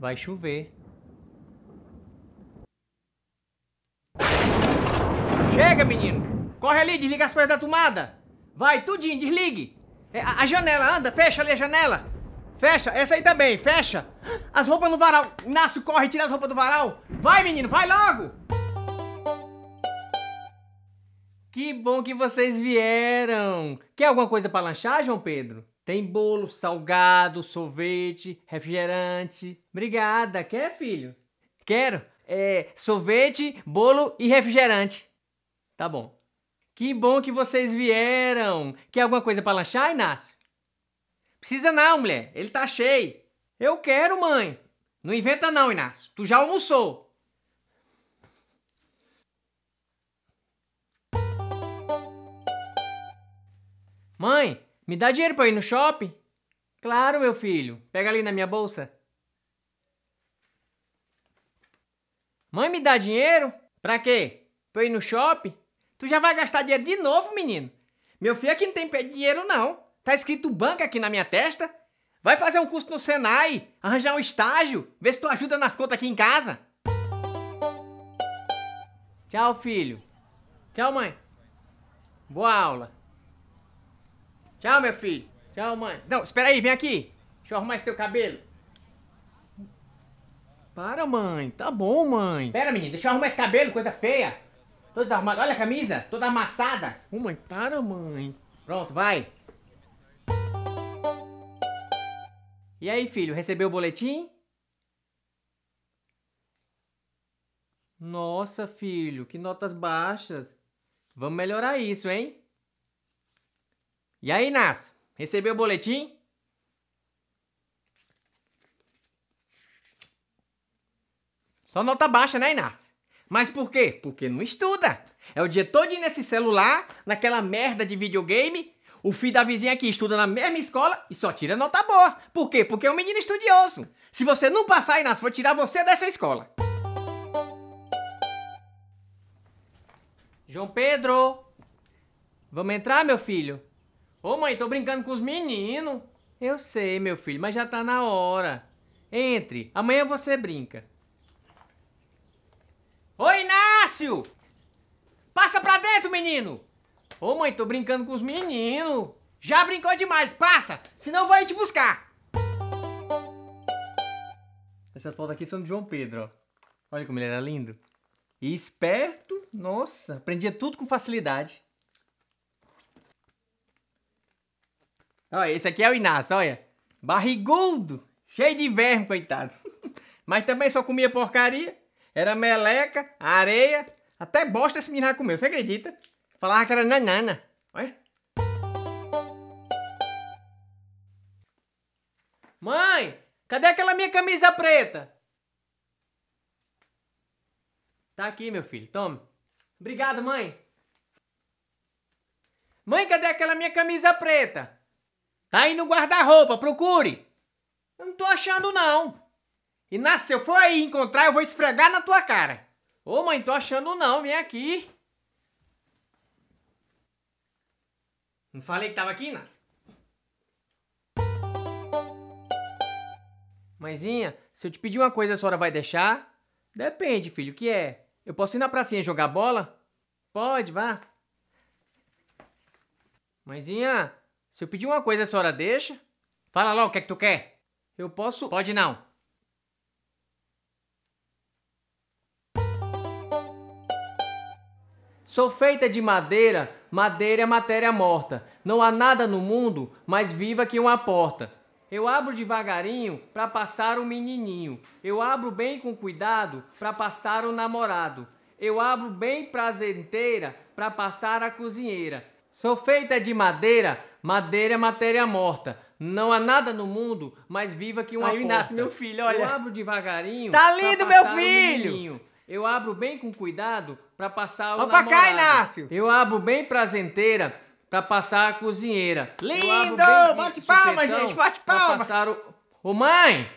Vai chover. Chega, menino! Corre ali, desliga as coisas da tomada! Vai, tudinho, desligue! É, a, a janela, anda, fecha ali a janela! Fecha, essa aí também, fecha! As roupas no varal! Inácio, corre, tira as roupas do varal! Vai, menino, vai logo! Que bom que vocês vieram! Quer alguma coisa para lanchar, João Pedro? Tem bolo, salgado, sorvete, refrigerante. Obrigada. Quer, filho? Quero. É, sorvete, bolo e refrigerante. Tá bom. Que bom que vocês vieram. Quer alguma coisa para lanchar, Inácio? Precisa não, mulher. Ele tá cheio. Eu quero, mãe. Não inventa não, Inácio. Tu já almoçou. Mãe, me dá dinheiro para ir no shopping? Claro, meu filho. Pega ali na minha bolsa. Mãe, me dá dinheiro? Pra quê? Pra eu ir no shopping? Tu já vai gastar dinheiro de novo, menino? Meu filho aqui não tem dinheiro, não. Tá escrito banca aqui na minha testa. Vai fazer um curso no Senai, arranjar um estágio, ver se tu ajuda nas contas aqui em casa. Tchau, filho. Tchau, mãe. Boa aula. Tchau, meu filho. Tchau, mãe. Não, espera aí, vem aqui. Deixa eu arrumar esse teu cabelo. Para, mãe. Tá bom, mãe. Pera, menino. Deixa eu arrumar esse cabelo, coisa feia. Tô desarrumado. Olha a camisa, toda amassada. Ô, mãe, para, mãe. Pronto, vai. E aí, filho, recebeu o boletim? Nossa, filho, que notas baixas. Vamos melhorar isso, hein? E aí, Inácio? Recebeu o boletim? Só nota baixa, né, Inácio? Mas por quê? Porque não estuda. É o dia todo nesse celular, naquela merda de videogame. O filho da vizinha aqui estuda na mesma escola e só tira nota boa. Por quê? Porque é um menino estudioso. Se você não passar, Inácio, vou tirar você dessa escola. João Pedro! Vamos entrar, meu filho? Ô mãe, tô brincando com os meninos. Eu sei, meu filho, mas já tá na hora. Entre, amanhã você brinca. Ô Inácio! Passa pra dentro, menino! Ô mãe, tô brincando com os meninos. Já brincou demais, passa! Senão ir te buscar. Essas fotos aqui são de João Pedro, ó. Olha como ele era lindo. E esperto, nossa, aprendia tudo com facilidade. Olha, esse aqui é o Inácio, olha. Barrigudo, cheio de verme, coitado. Mas também só comia porcaria. Era meleca, areia, até bosta esse menino comeu, você acredita? Falava que era nanana. Olha. Mãe, cadê aquela minha camisa preta? Tá aqui, meu filho, tome. Obrigado, mãe. Mãe, cadê aquela minha camisa preta? Tá aí no guarda-roupa, procure. Eu não tô achando, não. Inácio, se eu for aí encontrar, eu vou esfregar na tua cara. Ô, mãe, tô achando não, vem aqui. Não falei que tava aqui, Inácio? Mãezinha, se eu te pedir uma coisa, a senhora vai deixar? Depende, filho, o que é? Eu posso ir na pracinha jogar bola? Pode, vá. Mãezinha, se eu pedir uma coisa, a senhora deixa? Fala logo o que é que tu quer. Eu posso... Pode não. Sou feita de madeira, madeira é matéria morta. Não há nada no mundo mais viva que uma porta. Eu abro devagarinho para passar o menininho. Eu abro bem com cuidado para passar o namorado. Eu abro bem prazenteira para passar a cozinheira. Sou feita de madeira, madeira é matéria morta. Não há nada no mundo mais viva que uma Aí porta. nasce meu filho, olha. Eu abro devagarinho. Tá lindo, meu filho. menininho. Eu abro bem com cuidado para passar o Ó pra cá, namorado. Inácio. Eu abro bem prazenteira para passar a cozinheira. Lindo! Bate palma, gente, bate pra palma. passar o... Ô mãe,